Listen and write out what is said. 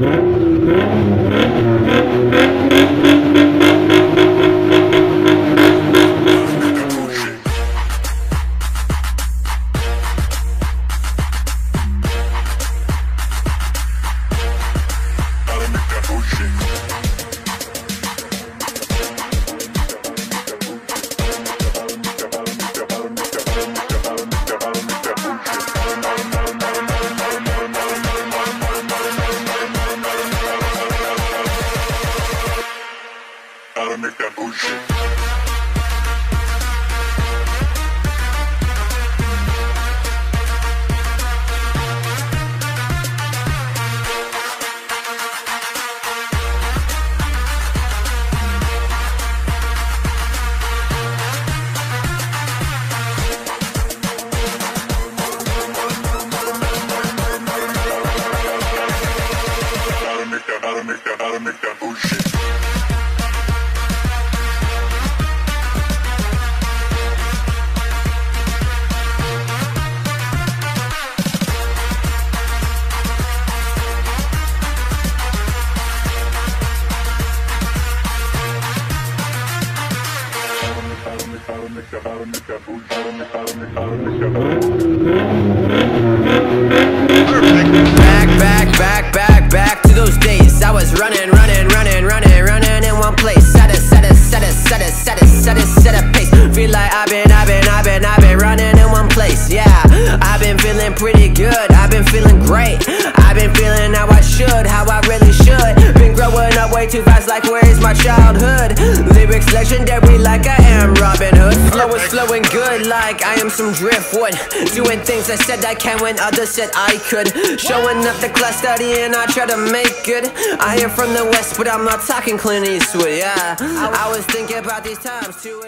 Ben, ben, ben. Gotta make that bullshit. Gotta make that, gotta make that, gotta make that Back, back, back, back, back to those days. I was running, running, running, running, running in one place. Set a, set a, set a, set a, set a, set a, set a pace. Feel like I've been, I've been, I've been, I've been running in one place. Yeah, I've been feeling pretty good. I've been feeling great. I've been feeling how I should, how I really should. Been legendary, like I am Robin Hood. Flow is flowing good, like I am some driftwood. Doing things I said I can when others said I could. Showing up the class studying, I try to make good. I am from the west, but I'm not talking Clint Eastwood. Yeah, I was thinking about these times too.